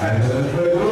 爱能克